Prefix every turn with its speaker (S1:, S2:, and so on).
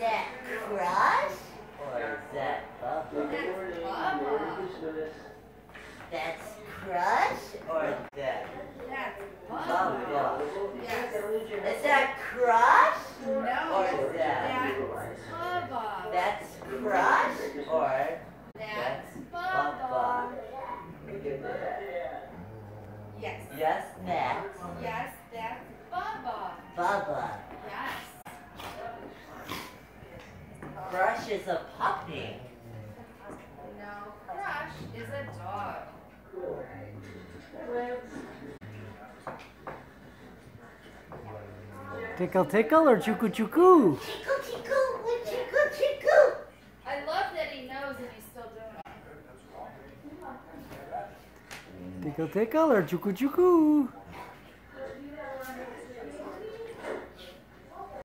S1: that Crush? Or is that Bubba?
S2: That's Bubba.
S1: That's Crush or that
S2: That's
S1: Bubba?
S2: Bubba. Yes.
S1: Is that Crush
S2: No.
S1: or is that?
S2: That's Bubba.
S1: That's Crush or
S2: That's
S1: Bubba?
S2: Bubba. Yes.
S1: Yes, that's
S2: Yes, that's Bubba.
S1: Bubba.
S2: Yes.
S1: Crush is a puppy.
S2: No, Crush is a dog.
S3: Tickle tickle or chuku chuku?
S1: Chiku chiku, chiku chiku.
S2: I love that he knows and he's still doing it.
S3: Tickle tickle or chuku chuku?